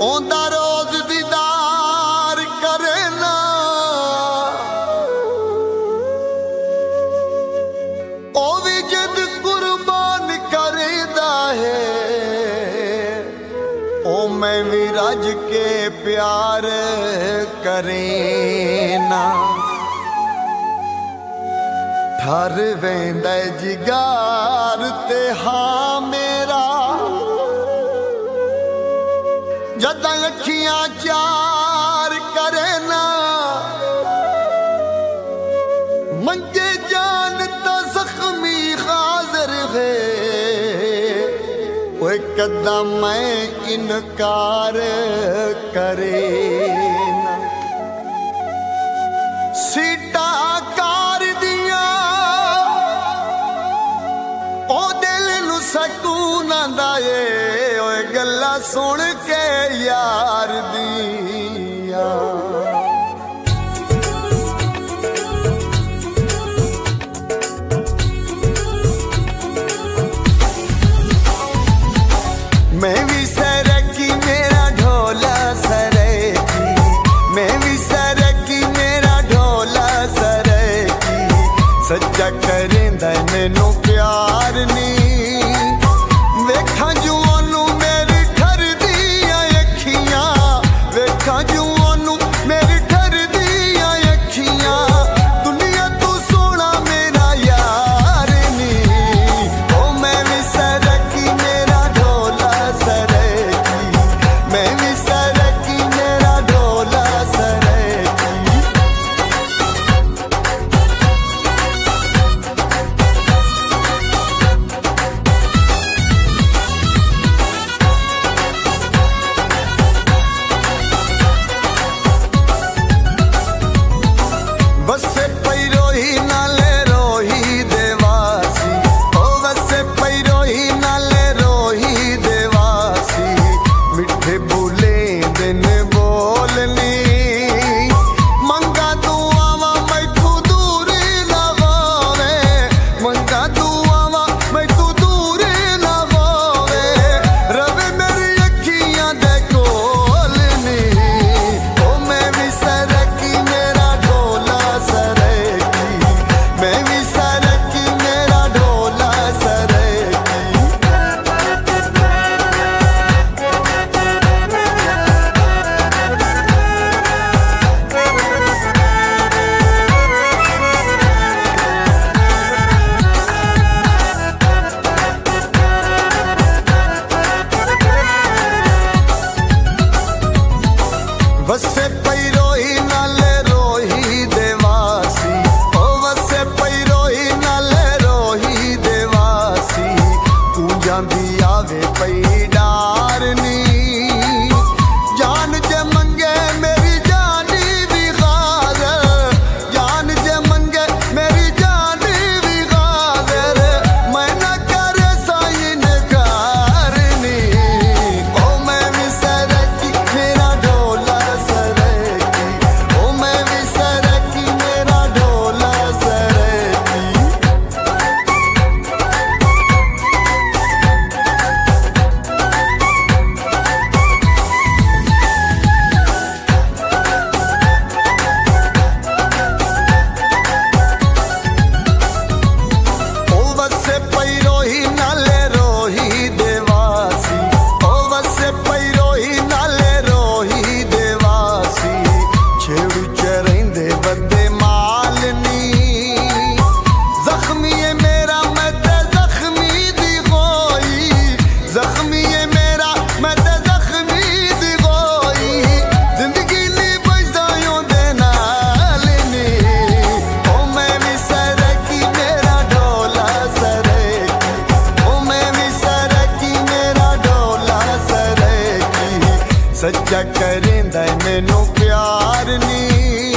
ਉਹਦਾ ਰੋਜ਼ ਦੀਦਾਰ ਕਰੇ ਉਹ ਵੀ ਜਦ ਕੁਰਬਾਨ ਕਰਦਾ ਹੈ। ਉਹ ਮੈਂ ਵੀ ਰੱਜ ਕੇ ਪਿਆਰ ਕਰੇ ਨਾ। ਠਰ ਵੈਂਦਾ ਜਿਗਾਰ ਤੇ ਹਾਂ ਜਦ ਅੱਖੀਆਂ ਚਾਰ ਕਰੇ ਨਾ ਮੰਗੇ ਜਾਨ ਤਾਂ ਜ਼ਖਮੀ ਹਾਜ਼ਰ ਹੈ ਓਏ ਕਦਮ ਮੈਂ ਇਨਕਾਰ ਕਰੇ ਨਾ ਸੀਟਾ ਆਕਾਰ ਦੀਆਂ ਉਹ ਦਿਲ ਨੂੰ ਸਕੂਨ ਆਂਦਾ ਏ सुन के ਯਾਰ ਦੀਆਂ मैं भी सरकी मेरा ढोला सरकी मैं भी सरकी मेरा ढोला सरकी सच्चा करें मैनू ਜਾਂਦੀ ਆਵੇ ਪਈ। ਸੱਚਾ ਕਰੇਂਦਾ ਮੈਨੂੰ ਪਿਆਰ ਨਹੀਂ